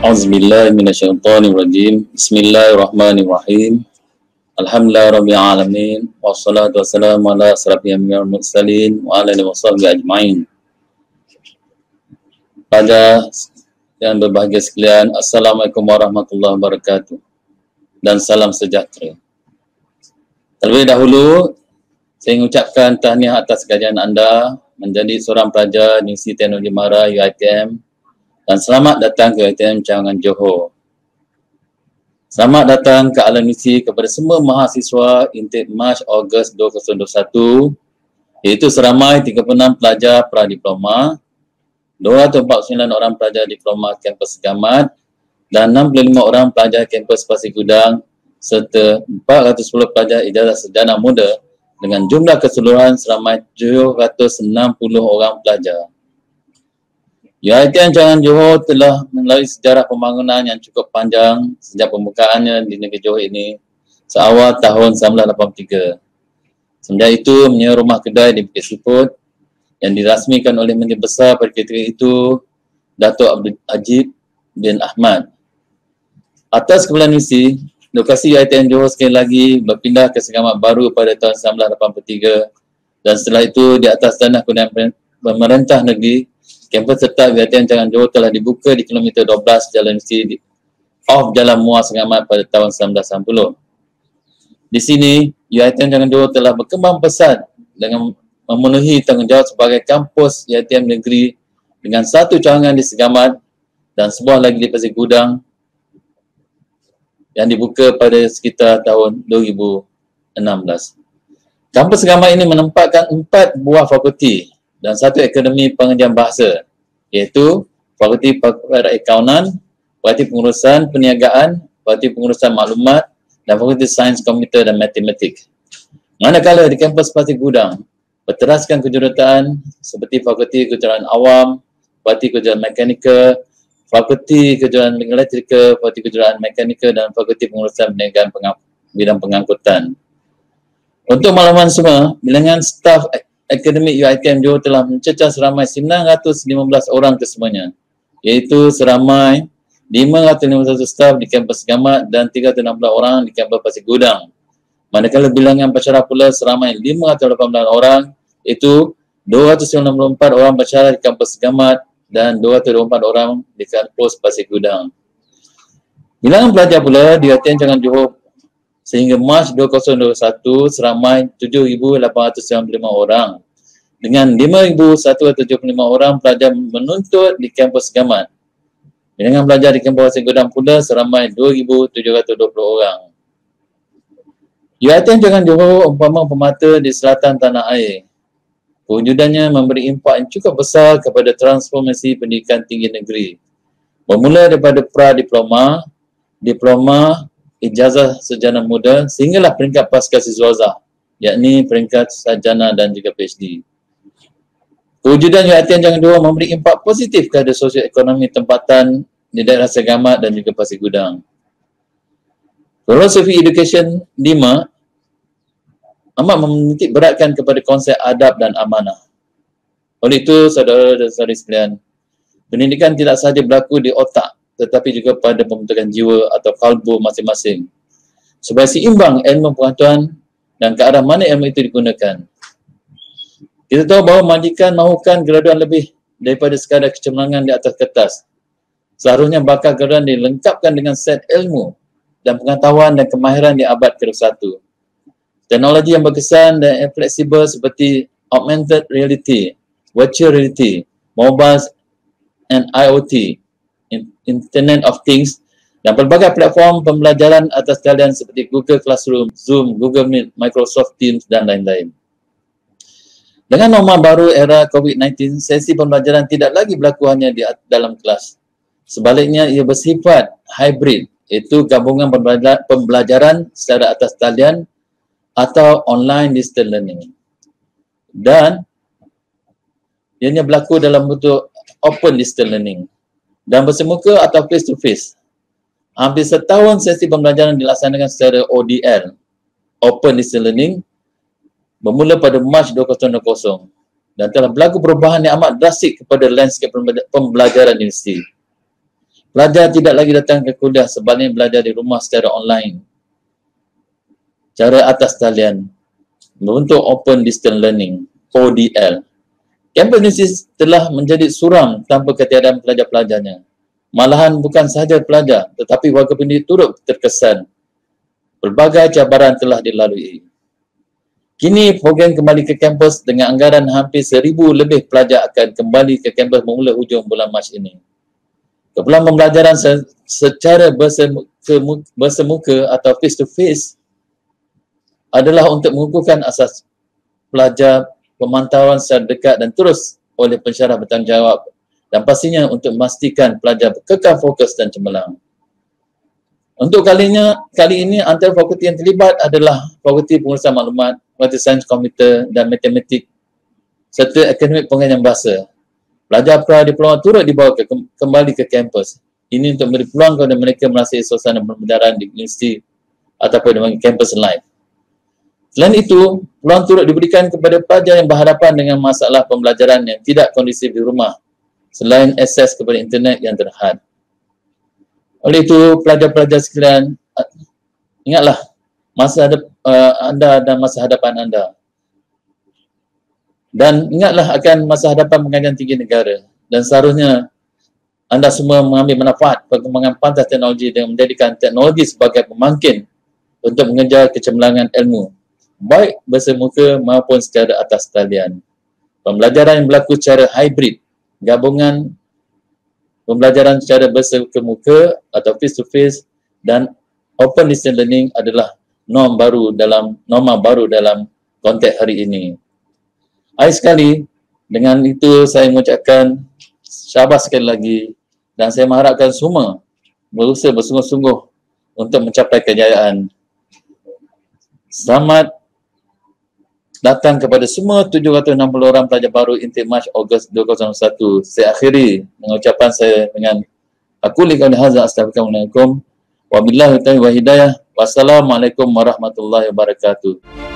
أعوذ بالله من الشيطان الرجيم بسم الله الرحمن الرحيم الحمد لله رب العالمين والصلاة والسلام على أشرف الأنبياء والمرسلين وعلى آله وصحبه أجمعين Pada yang berbahagia sekalian, Assalamualaikum warahmatullahi wabarakatuh dan salam sejahtera. Terlebih dahulu, saya mengucapkan tahniah atas kajian anda menjadi seorang pelajar Universiti Teknologi Mara UiTM dan selamat datang ke UiTM Cawangan Johor. Selamat datang ke alam misi kepada semua mahasiswa intake Mac Ogos 2021 iaitu seramai 36 pelajar pra-diploma 249 orang pelajar diploma kampus Gamat dan 65 orang pelajar kampus Pasir Gudang serta 410 pelajar ijazah sejana muda dengan jumlah keseluruhan seramai 760 orang pelajar. UiTM Jangan Johor telah melalui sejarah pembangunan yang cukup panjang sejak pembukaannya di negeri Johor ini seawal tahun 1983. Semenjak itu, menyewa rumah kedai di Bukit Siput yang dirasmikan oleh Menteri Besar pada ketika itu Datuk Abdul Ajib bin Ahmad. Atas kebelan misi, lokasi UiTM Johor sekali lagi berpindah ke Segamat Baru pada tahun 1983 dan setelah itu di atas tanah kundian pemerintah negeri, kampus tetap UiTM Jangan Johor telah dibuka di kilometer 12 jalan misi di off Jalan Muar Segamat pada tahun 1990. Di sini, UiTM Jangan Johor telah berkembang pesat dengan memenuhi tanggungjawab sebagai kampus YTM negeri dengan satu cawangan di Segamat dan sebuah lagi di Pasir Gudang yang dibuka pada sekitar tahun 2016. Kampus Segamat ini menempatkan empat buah fakulti dan satu akademi pengajian bahasa iaitu Fakulti Perakaunan, Fakulti Pengurusan Perniagaan, Fakulti Pengurusan Maklumat dan Fakulti Sains Komputer dan Matematik. Manakala di kampus Pasir Gudang, berteraskan kejuruteraan seperti Fakulti Kejuruteraan Awam, Fakulti Kejuruteraan Mekanika, Fakulti Kejuruteraan Elektrika, Fakulti Kejuruteraan Mekanika dan Fakulti Pengurusan Perniagaan Pengang Bidang Pengangkutan. Untuk makluman semua, bilangan staf akademik UiTM Johor telah mencecah seramai 915 orang kesemuanya iaitu seramai 551 staf di kampus Gamat dan 360 orang di kampus Pasir Gudang. Manakala bilangan pensyarah pula seramai 518 orang itu 294 orang bersyarah di kampus Gamat dan 224 orang di kampus Pasir Gudang. Bilangan pelajar pula di UiTM Jangan Johor sehingga Mac 2021 seramai 7,895 orang dengan 5,175 orang pelajar menuntut di kampus Gamat. Bilangan pelajar di kampus Pasir Gudang pula seramai 2,720 orang. UiTM Jangan Johor umpama pemata di selatan tanah air Kewujudannya memberi impak yang cukup besar kepada transformasi pendidikan tinggi negeri. Bermula daripada pra-diploma, diploma, ijazah sejana muda sehinggalah peringkat pasca siswazah yakni peringkat sarjana dan juga PhD. Kewujudan UiTM Jangan Dua memberi impak positif kepada sosioekonomi tempatan di daerah Segamat dan juga Pasir Gudang. Filosofi Education 5 amat menitik beratkan kepada konsep adab dan amanah. Oleh itu, saudara dan saudari sekalian, pendidikan tidak sahaja berlaku di otak tetapi juga pada pembentukan jiwa atau kalbu masing-masing. Supaya seimbang ilmu pengetahuan dan ke arah mana ilmu itu digunakan. Kita tahu bahawa majikan mahukan graduan lebih daripada sekadar kecemerlangan di atas kertas. Seharusnya bakal graduan dilengkapkan dengan set ilmu dan pengetahuan dan kemahiran di abad ke-21. Teknologi yang berkesan dan fleksibel seperti augmented reality, virtual reality, mobile and IoT, Internet of Things dan pelbagai platform pembelajaran atas talian seperti Google Classroom, Zoom, Google Meet, Microsoft Teams dan lain-lain. Dengan norma baru era COVID-19, sesi pembelajaran tidak lagi berlaku hanya di dalam kelas. Sebaliknya, ia bersifat hybrid, iaitu gabungan pembelajaran secara atas talian atau online distance learning. Dan ianya berlaku dalam bentuk open distance learning dan bersemuka atau face to face. Hampir setahun sesi pembelajaran dilaksanakan secara ODL, Open Distance Learning, bermula pada Mac 2020 dan telah berlaku perubahan yang amat drastik kepada landscape pembelajaran universiti. Pelajar tidak lagi datang ke kuliah sebaliknya belajar di rumah secara online. Cara atas talian membentuk Open Distance Learning ODL. Kampus ini telah menjadi suram tanpa ketiadaan pelajar-pelajarnya. Malahan bukan sahaja pelajar tetapi warga pendidik turut terkesan. Berbagai cabaran telah dilalui. Kini program kembali ke kampus dengan anggaran hampir seribu lebih pelajar akan kembali ke kampus memula hujung bulan Mac ini. Kepulangan pembelajaran secara bersemuka atau face to face adalah untuk mengukuhkan asas pelajar pemantauan secara dekat dan terus oleh pensyarah bertanggungjawab dan pastinya untuk memastikan pelajar kekal fokus dan cemerlang. Untuk kalinya kali ini antara fakulti yang terlibat adalah Fakulti Pengurusan Maklumat, Fakulti Sains Komputer dan Matematik serta Akademik Pengajian Bahasa Pelajar pra diploma turut dibawa ke, kembali ke kampus. Ini untuk memberi peluang kepada mereka merasai suasana pembelajaran di universiti ataupun di kampus live. Selain itu, peluang turut diberikan kepada pelajar yang berhadapan dengan masalah pembelajaran yang tidak kondisif di rumah selain akses kepada internet yang terhad. Oleh itu, pelajar-pelajar sekalian, ingatlah masa hadap, uh, anda dan masa hadapan anda. Dan ingatlah akan masa hadapan pengajian tinggi negara. Dan seharusnya anda semua mengambil manfaat perkembangan pantas teknologi dan menjadikan teknologi sebagai pemangkin untuk mengejar kecemerlangan ilmu. Baik bersemuka maupun secara atas talian. Pembelajaran yang berlaku secara hybrid, gabungan pembelajaran secara bersemuka atau face to face dan open distance learning adalah norm baru dalam norma baru dalam konteks hari ini. Akhir sekali, dengan itu saya mengucapkan syabas sekali lagi dan saya mengharapkan semua berusaha bersungguh-sungguh untuk mencapai kejayaan. Selamat datang kepada semua 760 orang pelajar baru intake March Ogos 2021. Saya akhiri mengucapkan saya dengan aku lihat hadza astaghfirullahaladzim. Wabillahi taufiq wa hidayah. Wassalamualaikum warahmatullahi wabarakatuh.